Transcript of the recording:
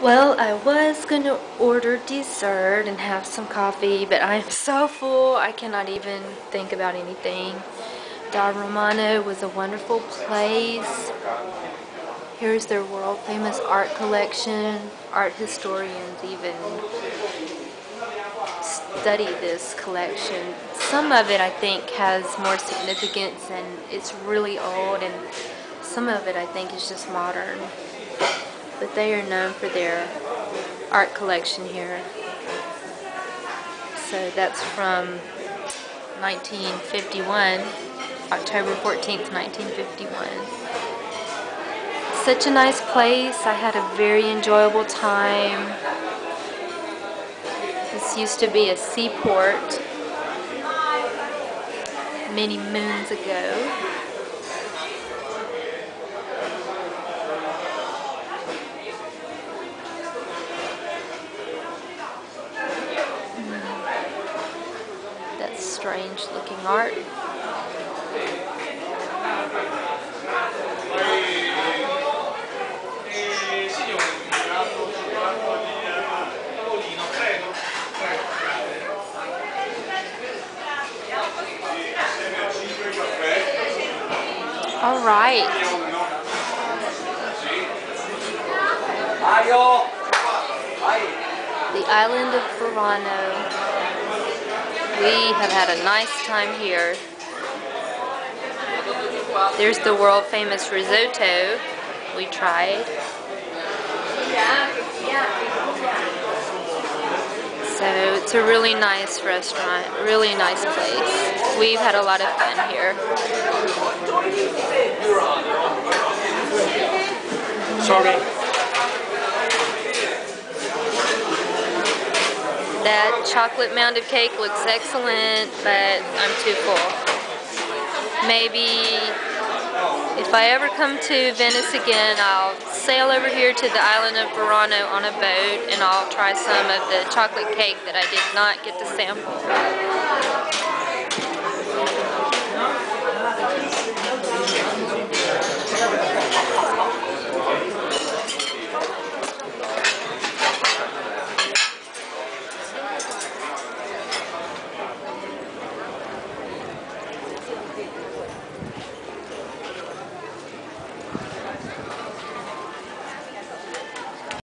Well, I was going to order dessert and have some coffee, but I am so full I cannot even think about anything. Da Romano was a wonderful place. Here's their world famous art collection. Art historians even study this collection. Some of it I think has more significance and it's really old and some of it I think is just modern but they are known for their art collection here. So that's from 1951, October 14th, 1951. Such a nice place. I had a very enjoyable time. This used to be a seaport many moons ago. Strange looking art. All right. The island of Burano we have had a nice time here. There's the world famous risotto we tried. So it's a really nice restaurant, really nice place. We've had a lot of fun here. Sorry. That chocolate mounded cake looks excellent, but I'm too full. Maybe if I ever come to Venice again, I'll sail over here to the island of Burano on a boat and I'll try some of the chocolate cake that I did not get to sample.